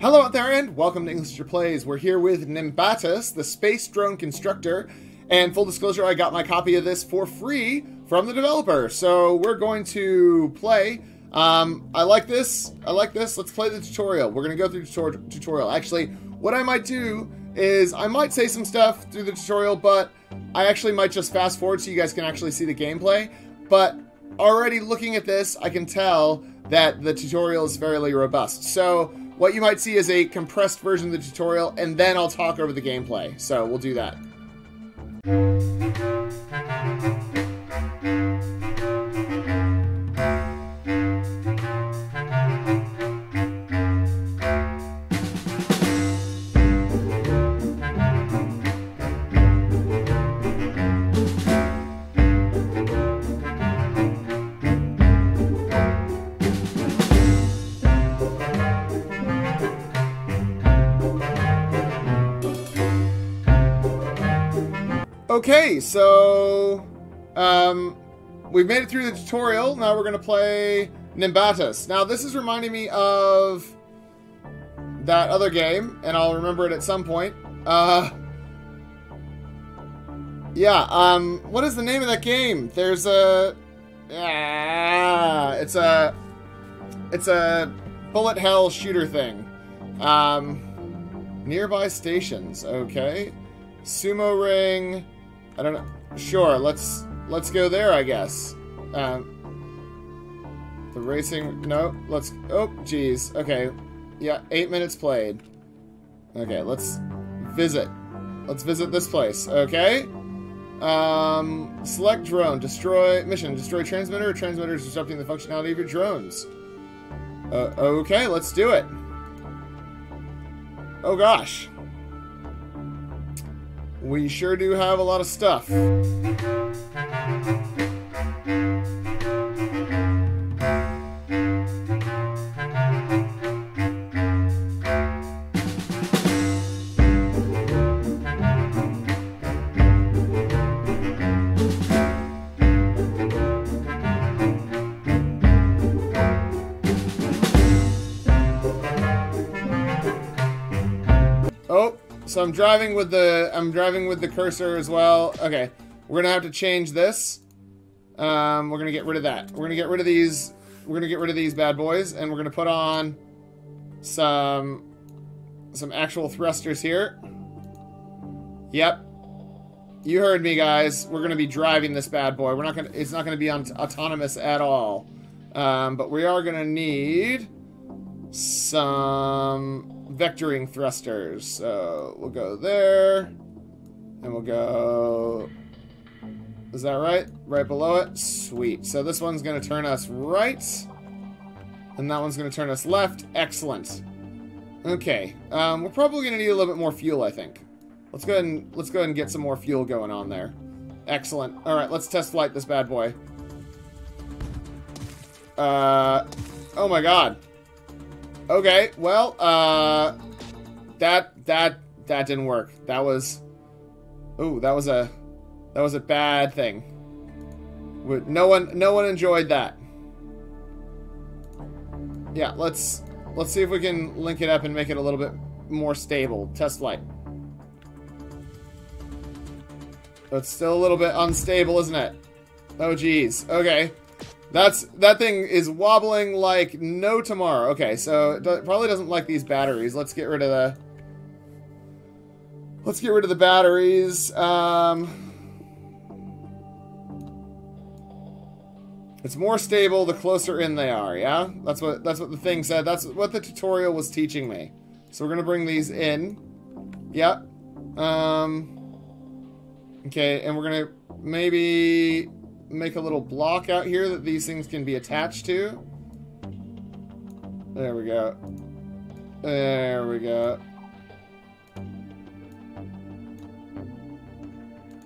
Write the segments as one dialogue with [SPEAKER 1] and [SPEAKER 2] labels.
[SPEAKER 1] Hello out there and welcome to English Plays. We're here with Nimbatus, the space drone constructor. And full disclosure, I got my copy of this for free from the developer. So we're going to play. Um, I like this. I like this. Let's play the tutorial. We're going to go through the tutorial. Actually, what I might do is I might say some stuff through the tutorial, but I actually might just fast forward so you guys can actually see the gameplay. But already looking at this, I can tell that the tutorial is fairly robust. So what you might see is a compressed version of the tutorial, and then I'll talk over the gameplay. So we'll do that. Okay, so um, we've made it through the tutorial. Now we're going to play Nimbatus. Now this is reminding me of that other game, and I'll remember it at some point. Uh, yeah, um, what is the name of that game? There's a... Ah, it's a... It's a bullet hell shooter thing. Um, nearby stations, okay. Sumo ring... I don't know. Sure, let's let's go there, I guess. Um, the racing. No, let's. Oh, jeez. Okay, yeah, eight minutes played. Okay, let's visit. Let's visit this place. Okay. Um, select drone. Destroy mission. Destroy transmitter. Transmitter is disrupting the functionality of your drones. Uh, okay, let's do it. Oh gosh. We sure do have a lot of stuff. So I'm driving with the I'm driving with the cursor as well. Okay, we're gonna have to change this. Um, we're gonna get rid of that. We're gonna get rid of these. We're gonna get rid of these bad boys, and we're gonna put on some some actual thrusters here. Yep, you heard me, guys. We're gonna be driving this bad boy. We're not gonna. It's not gonna be on autonomous at all. Um, but we are gonna need some vectoring thrusters. So we'll go there. And we'll go... Is that right? Right below it? Sweet. So this one's going to turn us right. And that one's going to turn us left. Excellent. Okay. Um, we're probably going to need a little bit more fuel, I think. Let's go ahead and let's go ahead and get some more fuel going on there. Excellent. All right, let's test flight this bad boy. Uh, oh my god. Okay, well, uh, that, that, that didn't work. That was, ooh, that was a, that was a bad thing. No one, no one enjoyed that. Yeah, let's, let's see if we can link it up and make it a little bit more stable. Test flight. But still a little bit unstable, isn't it? Oh, geez. Okay. That's that thing is wobbling like no tomorrow. Okay, so it probably doesn't like these batteries. Let's get rid of the. Let's get rid of the batteries. Um, it's more stable the closer in they are. Yeah, that's what that's what the thing said. That's what the tutorial was teaching me. So we're gonna bring these in. Yep. Um. Okay, and we're gonna maybe make a little block out here that these things can be attached to. There we go. There we go.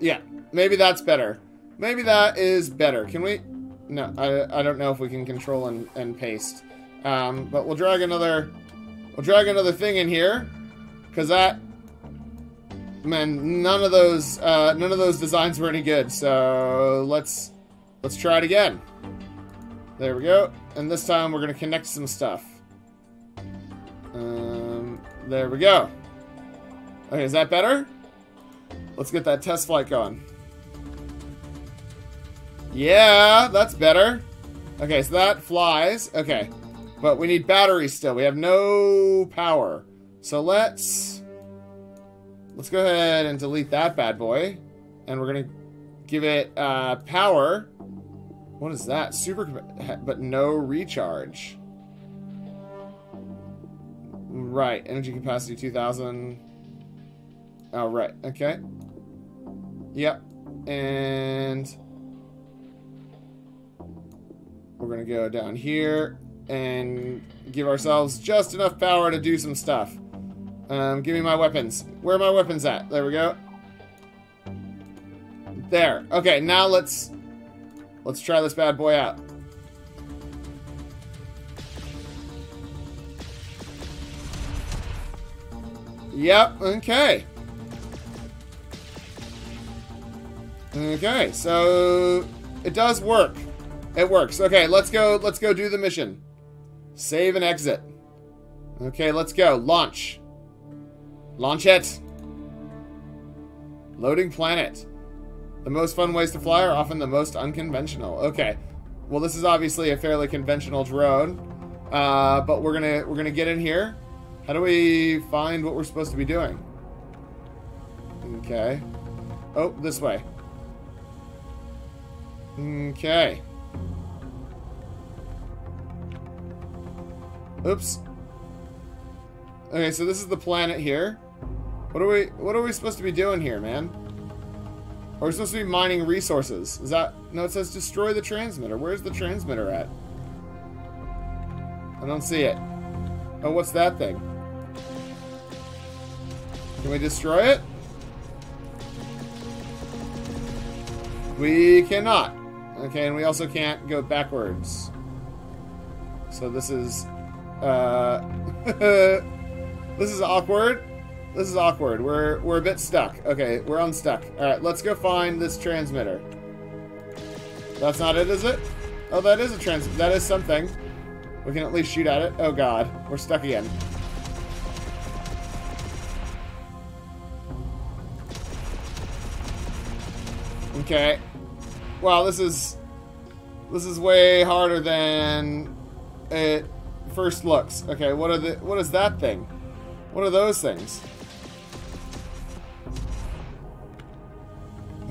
[SPEAKER 1] Yeah, maybe that's better. Maybe that is better. Can we? No, I, I don't know if we can control and, and paste. Um, but we'll drag another, we'll drag another thing in here, because that man, none of those, uh, none of those designs were any good. So let's Let's try it again. There we go. And this time we're going to connect some stuff. Um, There we go. Okay, is that better? Let's get that test flight going. Yeah, that's better. Okay, so that flies. Okay. But we need batteries still. We have no power. So let's... Let's go ahead and delete that bad boy. And we're going to give it uh, power. What is that? Super... But no recharge. Right. Energy capacity 2000. Oh, right. Okay. Yep. And... We're to go down here and give ourselves just enough power to do some stuff. Um, give me my weapons. Where are my weapons at? There we go. There. Okay, now let's let's try this bad boy out. Yep, okay. Okay, so it does work. It works. Okay, let's go let's go do the mission. Save and exit. Okay, let's go. Launch. Launch it. Loading planet. The most fun ways to fly are often the most unconventional. Okay. Well, this is obviously a fairly conventional drone. Uh, but we're gonna we're gonna get in here. How do we find what we're supposed to be doing? Okay. Oh, this way. Okay. Oops. Okay, so this is the planet here. What are we what are we supposed to be doing here, man? Are we supposed to be mining resources? Is that no it says destroy the transmitter. Where's the transmitter at? I don't see it. Oh, what's that thing? Can we destroy it? We cannot. Okay, and we also can't go backwards. So this is uh, this is awkward. This is awkward. We're we're a bit stuck. Okay, we're unstuck. All right, let's go find this transmitter. That's not it, is it? Oh, that is a trans. That is something. We can at least shoot at it. Oh God, we're stuck again. Okay. Wow, this is this is way harder than it first looks. Okay, what are the what is that thing? What are those things?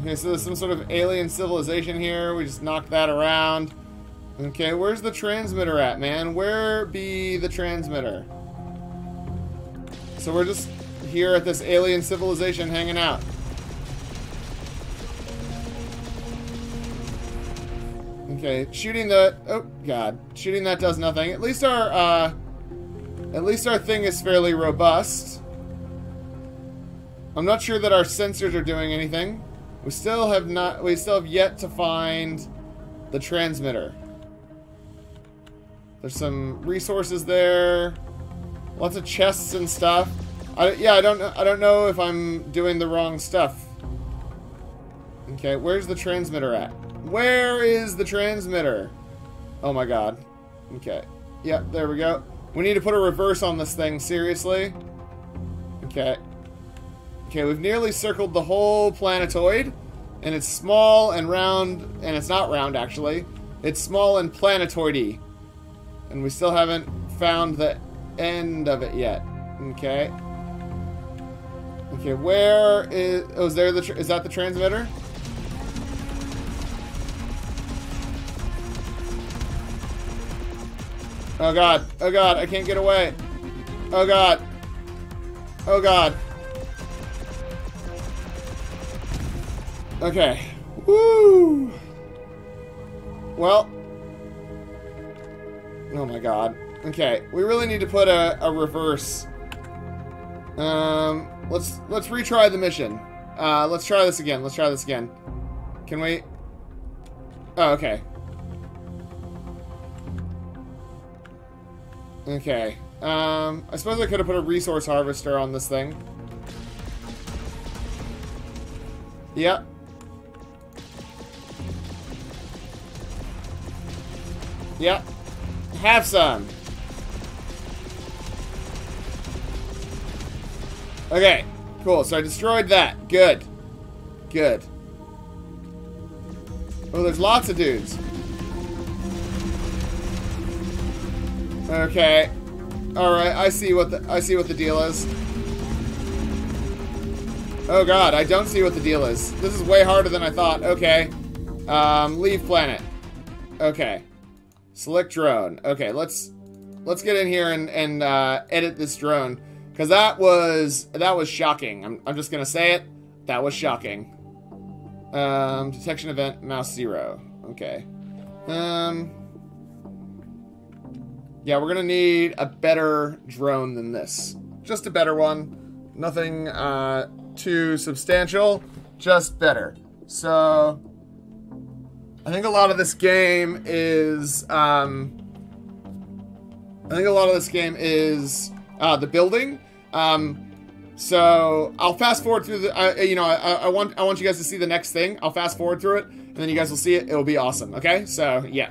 [SPEAKER 1] Okay, so there's some sort of alien civilization here. We just knocked that around. Okay, where's the transmitter at, man? Where be the transmitter? So we're just here at this alien civilization hanging out. Okay, shooting the... Oh, God. Shooting that does nothing. At least our, uh... At least our thing is fairly robust. I'm not sure that our sensors are doing anything. We still have not... We still have yet to find the transmitter. There's some resources there. Lots of chests and stuff. I, yeah, I don't. I don't know if I'm doing the wrong stuff. Okay, where's the transmitter at? Where is the transmitter? Oh my god. Okay. Yep, there we go. We need to put a reverse on this thing, seriously? Okay. Okay, we've nearly circled the whole planetoid. And it's small and round, and it's not round, actually. It's small and planetoidy. And we still haven't found the end of it yet. Okay. Okay, where is... Oh, is there the... Is that the transmitter? Oh god. Oh god, I can't get away. Oh god. Oh god. Okay. Woo! Well. Oh my god. Okay, we really need to put a, a reverse. Um, let's let's retry the mission. Uh, let's try this again. Let's try this again. Can we? Oh, okay. Okay. Um, I suppose I could have put a resource harvester on this thing. Yep. Yep. Have some. Okay, cool. So I destroyed that. Good. Good. Oh, there's lots of dudes. Okay. Alright, I see what the I see what the deal is. Oh god, I don't see what the deal is. This is way harder than I thought. Okay. Um, leave planet. Okay. Select drone. Okay, let's let's get in here and, and uh, edit this drone. Cause that was that was shocking. I'm I'm just gonna say it. That was shocking. Um, detection event mouse zero. Okay. Um yeah, we're gonna need a better drone than this. Just a better one. Nothing uh, too substantial, just better. So, I think a lot of this game is. Um, I think a lot of this game is uh, the building. Um, so I'll fast forward through the. Uh, you know, I, I want I want you guys to see the next thing. I'll fast forward through it, and then you guys will see it. It'll be awesome. Okay, so yeah.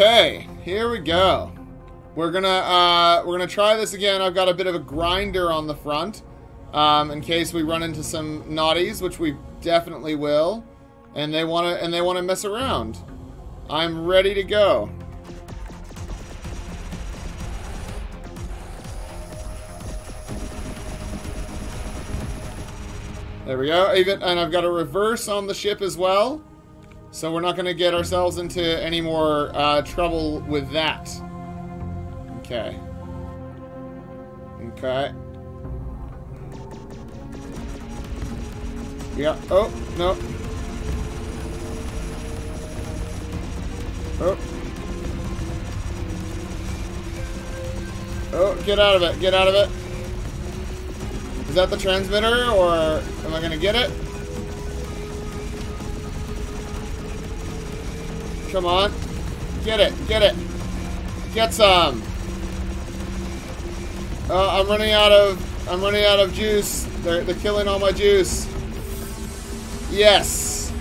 [SPEAKER 1] Okay, here we go. We're gonna uh, we're gonna try this again. I've got a bit of a grinder on the front, um, in case we run into some naughties, which we definitely will, and they wanna and they wanna mess around. I'm ready to go. There we go. Even and I've got a reverse on the ship as well. So we're not going to get ourselves into any more uh, trouble with that. Okay. Okay. Yeah. Oh, no. Oh. Oh, get out of it. Get out of it. Is that the transmitter, or am I going to get it? Come on. Get it. Get it. Get some. Uh, I'm running out of... I'm running out of juice. They're, they're killing all my juice. Yes.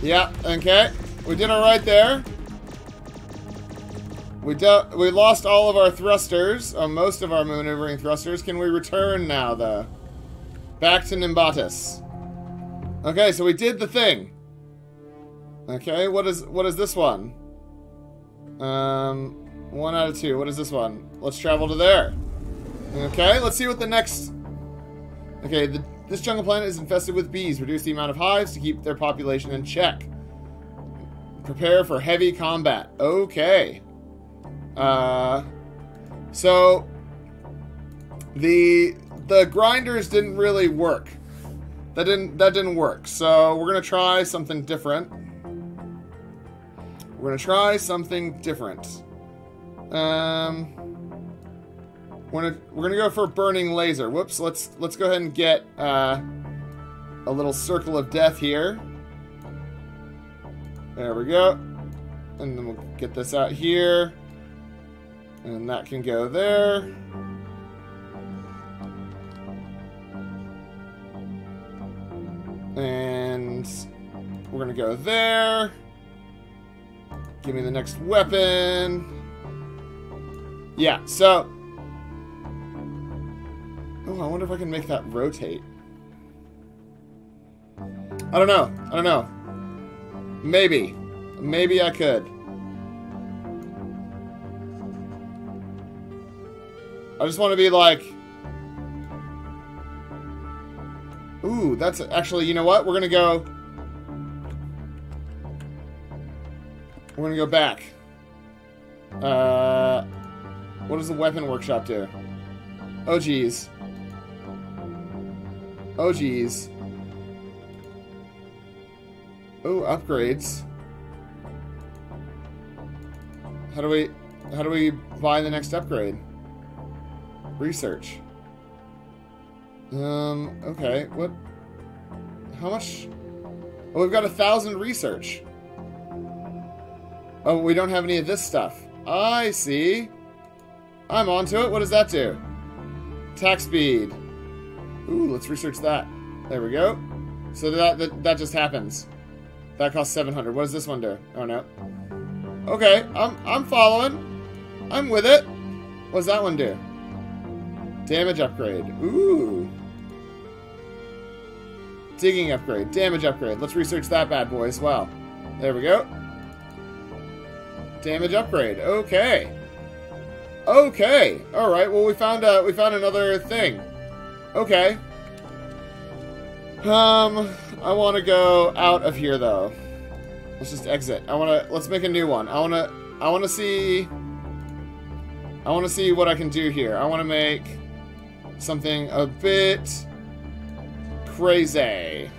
[SPEAKER 1] Yeah, okay. We did it right there. We we lost all of our thrusters, uh, most of our maneuvering thrusters. Can we return now, though? Back to Nimbatus. Okay, so we did the thing. Okay, what is what is this one? Um, one out of two. What is this one? Let's travel to there. Okay, let's see what the next. Okay, the, this jungle planet is infested with bees. Reduce the amount of hives to keep their population in check. Prepare for heavy combat. Okay. Uh, so the the grinders didn't really work. That didn't that didn't work. So we're gonna try something different. We're gonna try something different. Um, we're gonna we're gonna go for a burning laser. Whoops. Let's let's go ahead and get uh, a little circle of death here. There we go. And then we'll get this out here. And that can go there. And we're going to go there. Give me the next weapon. Yeah, so... Oh, I wonder if I can make that rotate. I don't know. I don't know. Maybe. Maybe I could. I just want to be like... Ooh, that's actually, you know what? We're going to go... We're going to go back. Uh, what does the weapon workshop do? Oh, geez. Oh, geez. Oh, upgrades. How do we... How do we buy the next upgrade? Research. Um, okay. What... How much... Oh, we've got a thousand research. Oh, we don't have any of this stuff. I see. I'm onto it. What does that do? Attack speed. Ooh, let's research that. There we go. So that, that, that just happens. That costs 700. What does this one do? Oh, no. Okay, I'm, I'm following. I'm with it. What does that one do? Damage upgrade. Ooh. Digging upgrade. Damage upgrade. Let's research that bad boy as well. There we go. Damage upgrade. Okay. Okay. All right. Well, we found uh, we found another thing. Okay. Um, I want to go out of here though. Let's just exit. I want to let's make a new one. I want to I want to see I want to see what I can do here. I want to make something a bit crazy.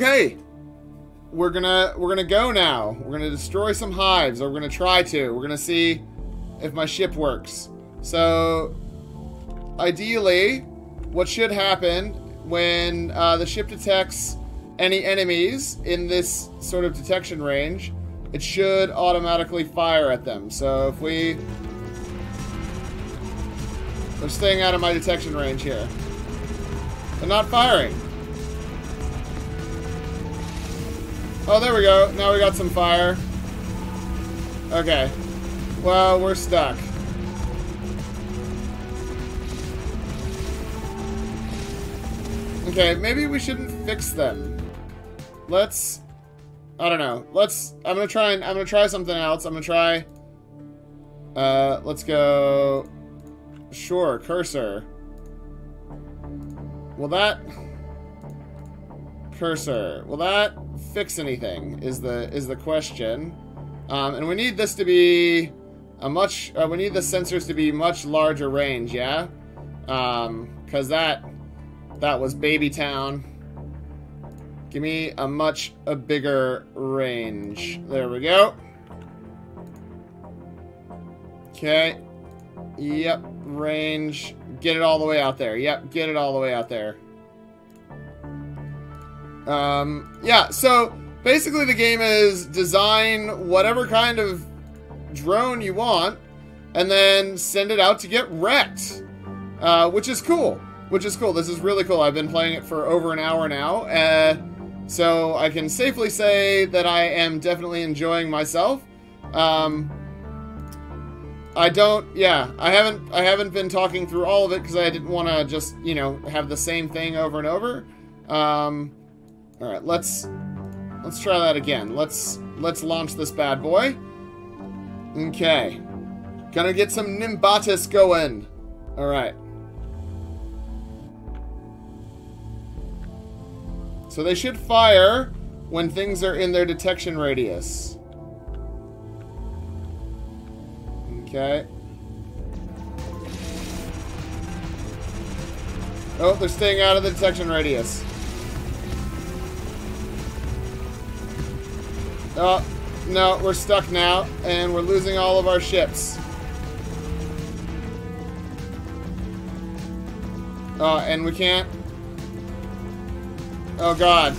[SPEAKER 1] Okay. We're gonna we're gonna go now. We're gonna destroy some hives, or we're gonna try to. We're gonna see if my ship works. So ideally, what should happen when uh, the ship detects any enemies in this sort of detection range, it should automatically fire at them. So if we... They're staying out of my detection range here. They're not firing. Oh, there we go. Now we got some fire. Okay. Well, we're stuck. Okay, maybe we shouldn't fix them. Let's... I don't know. Let's... I'm gonna try and... I'm gonna try something else. I'm gonna try... Uh, let's go... Sure, cursor. Well, that... Cursor. Will that fix anything? Is the is the question. Um, and we need this to be a much... Uh, we need the sensors to be much larger range, yeah? Um, because that... That was Baby Town. Give me a much a bigger range. There we go. Okay. Yep, range. Get it all the way out there. Yep, get it all the way out there. Um, yeah, so basically the game is design whatever kind of drone you want and then send it out to get wrecked, uh, which is cool. Which is cool. This is really cool. I've been playing it for over an hour now, uh, so I can safely say that I am definitely enjoying myself. Um, I don't. Yeah, I haven't. I haven't been talking through all of it because I didn't want to just you know have the same thing over and over. Um, all right, let's let's try that again. Let's let's launch this bad boy. Okay, gonna get some Nimbatus going. All right. So they should fire when things are in their detection radius. Okay. Oh, they're staying out of the detection radius. Oh, no, we're stuck now, and we're losing all of our ships. Oh, and we can't Oh god.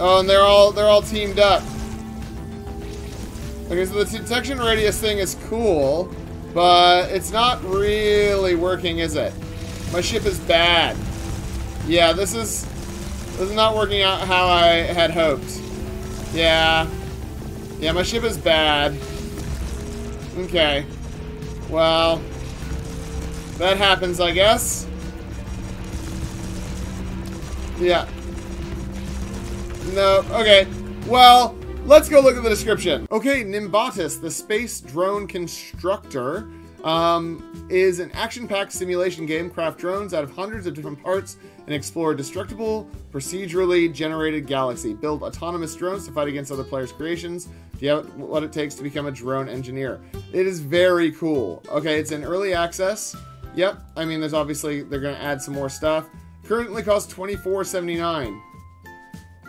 [SPEAKER 1] Oh, and they're all they're all teamed up. Okay, so the detection radius thing is cool, but it's not really working, is it? My ship is bad. Yeah, this is this is not working out how I had hoped. Yeah. Yeah, my ship is bad. Okay. Well, that happens, I guess. Yeah. No. Okay. Well, let's go look at the description. Okay, Nimbatus, the space drone constructor, um, is an action-packed simulation game. Craft drones out of hundreds of different parts and explore a destructible, procedurally generated galaxy. Build autonomous drones to fight against other players' creations. Do you have what it takes to become a drone engineer? It is very cool. Okay, it's in early access. Yep. I mean, there's obviously they're going to add some more stuff. Currently costs twenty four seventy nine.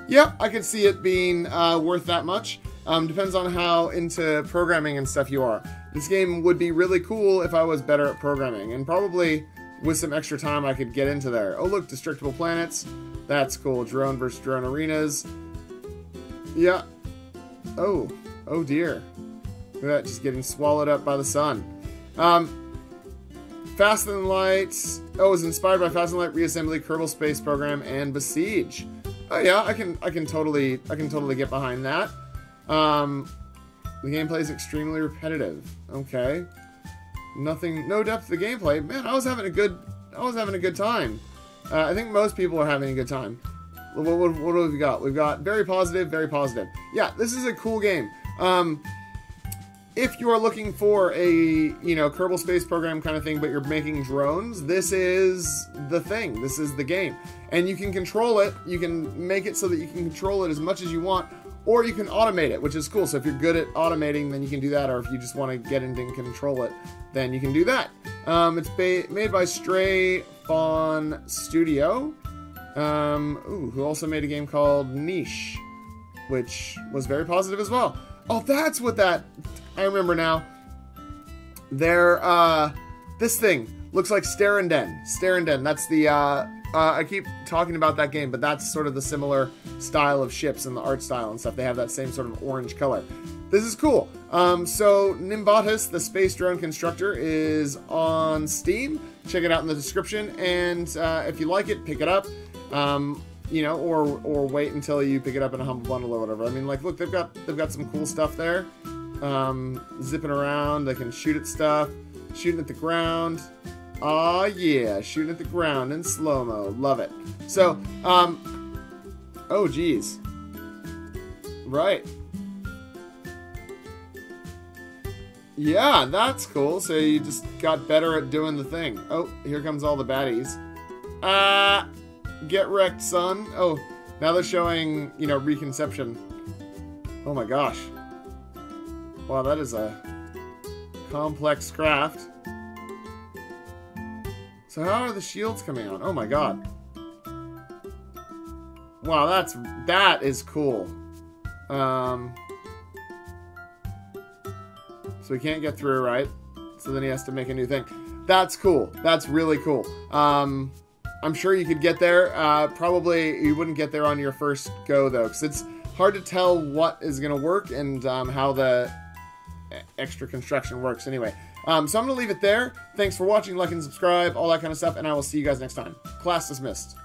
[SPEAKER 1] Yep, I could see it being uh, worth that much. Um, depends on how into programming and stuff you are. This game would be really cool if I was better at programming, and probably with some extra time I could get into there. Oh look, Destructible Planets. That's cool. Drone versus drone arenas. Yeah. Oh. Oh dear. Look at that, just getting swallowed up by the sun. Um, Faster Than Light. Oh, was inspired by Faster Than Light Reassembly, Kerbal Space Program, and Besiege. Oh yeah, I can I can totally I can totally get behind that. Um, the gameplay is extremely repetitive. Okay, nothing, no depth to the gameplay. Man, I was having a good I was having a good time. Uh, I think most people are having a good time. What, what, what, what have we got? We've got very positive, very positive. Yeah, this is a cool game. Um, if you are looking for a you know Kerbal Space Program kind of thing, but you're making drones, this is the thing. This is the game, and you can control it. You can make it so that you can control it as much as you want, or you can automate it, which is cool. So if you're good at automating, then you can do that, or if you just want to get into and control it, then you can do that. Um, it's made by Stray Fawn Studio, um, ooh, who also made a game called Niche, which was very positive as well. Oh, that's what that I remember now. There, uh, this thing looks like Starenden. Starenden, that's the, uh, uh, I keep talking about that game, but that's sort of the similar style of ships and the art style and stuff. They have that same sort of orange color. This is cool. Um, so Nimbatus, the space drone constructor, is on Steam. Check it out in the description, and uh, if you like it, pick it up. Um, you know, or or wait until you pick it up in a humble bundle or whatever. I mean, like, look, they've got they've got some cool stuff there um, zipping around. They can shoot at stuff, shooting at the ground. Oh yeah, shooting at the ground in slow-mo. Love it. So, um, oh geez. Right. Yeah, that's cool. So you just got better at doing the thing. Oh, here comes all the baddies. Uh, get wrecked, son. Oh, now they're showing, you know, reconception. Oh my gosh. Wow, that is a complex craft. So how are the shields coming on? Oh my god. Wow, that's that is cool. Um So he can't get through, right? So then he has to make a new thing. That's cool. That's really cool. Um I'm sure you could get there. Uh, probably you wouldn't get there on your first go though, because it's hard to tell what is going to work and um, how the extra construction works anyway. Um, so I'm going to leave it there. Thanks for watching, like and subscribe, all that kind of stuff, and I will see you guys next time. Class dismissed.